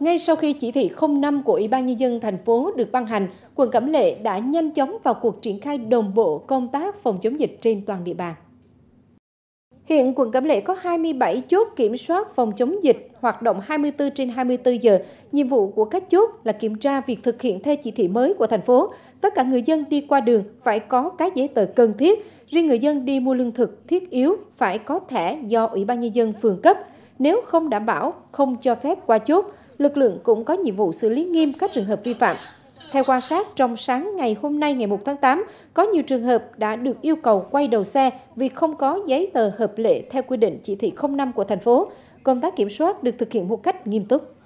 Ngay sau khi chỉ thị 05 của Ủy ban Nhân dân thành phố được ban hành, quận Cẩm Lệ đã nhanh chóng vào cuộc triển khai đồng bộ công tác phòng chống dịch trên toàn địa bàn. Hiện quận Cẩm Lệ có 27 chốt kiểm soát phòng chống dịch hoạt động 24 trên 24 giờ. Nhiệm vụ của các chốt là kiểm tra việc thực hiện theo chỉ thị mới của thành phố. Tất cả người dân đi qua đường phải có các giấy tờ cần thiết. Riêng người dân đi mua lương thực thiết yếu phải có thẻ do Ủy ban Nhân dân phường cấp. Nếu không đảm bảo, không cho phép qua chốt, lực lượng cũng có nhiệm vụ xử lý nghiêm các trường hợp vi phạm. Theo quan sát, trong sáng ngày hôm nay ngày 1 tháng 8, có nhiều trường hợp đã được yêu cầu quay đầu xe vì không có giấy tờ hợp lệ theo quy định chỉ thị 05 của thành phố. Công tác kiểm soát được thực hiện một cách nghiêm túc.